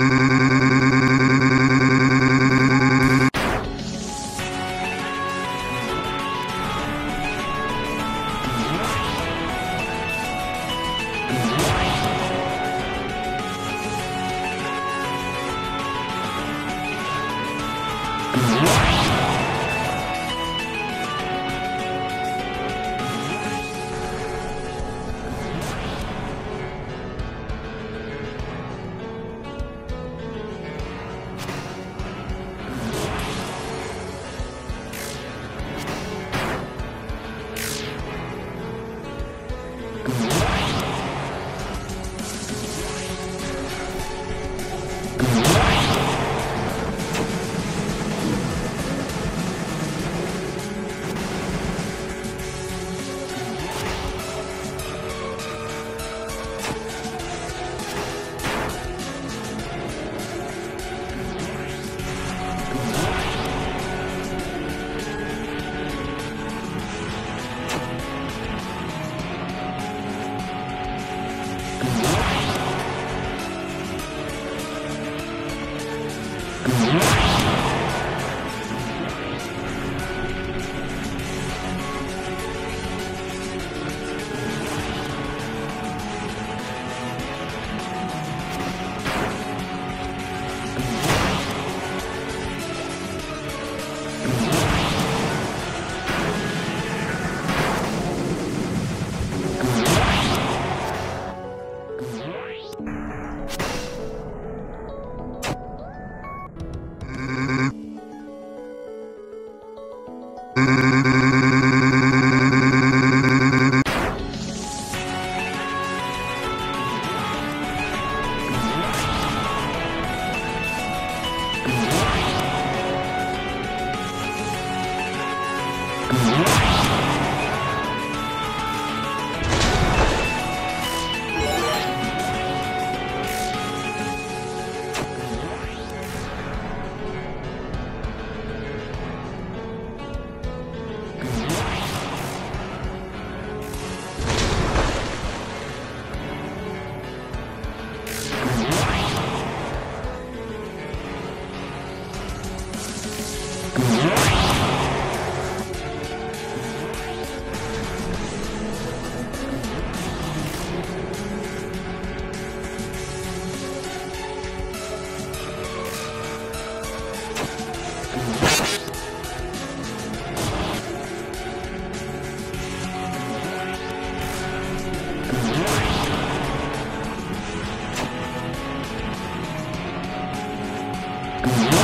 Mm-hmm. Thank you.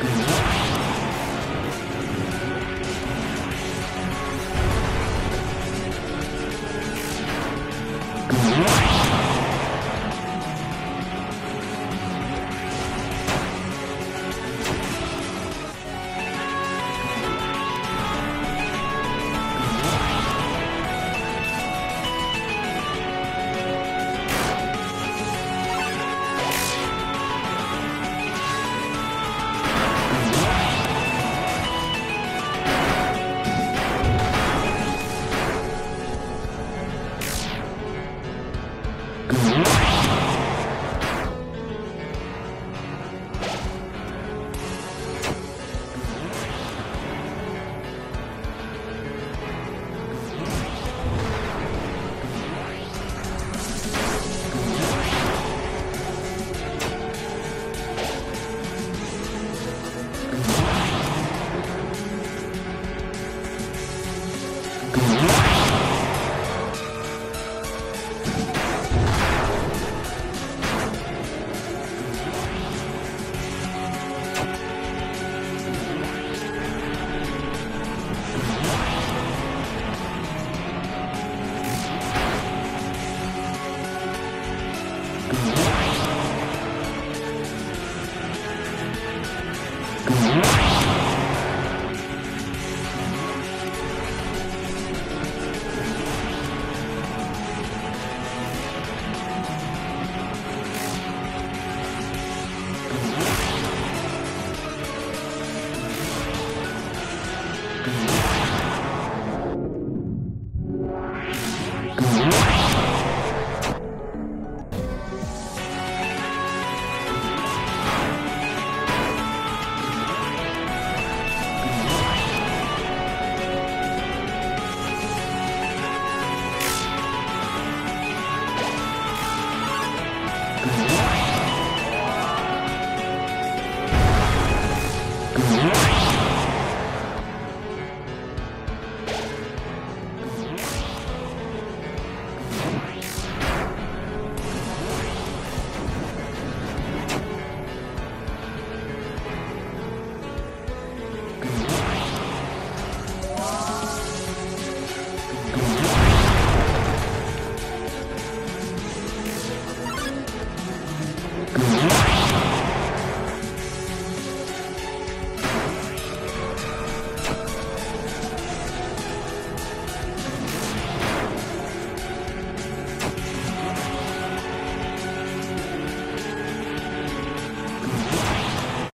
Good.